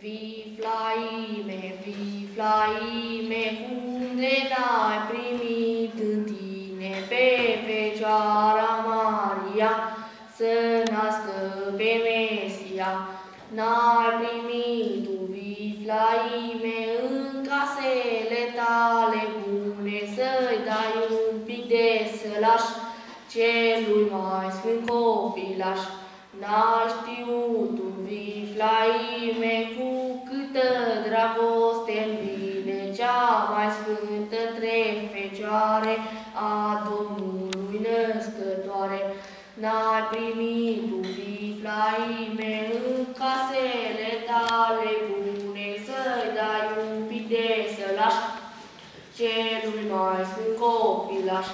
Vii, Flaime, vii, Flaime, cum de n-ai primit în tine pe Fecioara Maria să nască pe Mesia. N-ai primit tu, vii, Flaime, în casele tale bune să-i dai un pic de sălaș celui mai sfânt copilaș. N-ai știut tu, vii, Flaime, cu câtă mai sfântă trei fecioare a Domnului născătoare. N-ai primit tu viflaime în casele tale bune, să-i dai un pic de sălaș, celui mai sfânt copilaș.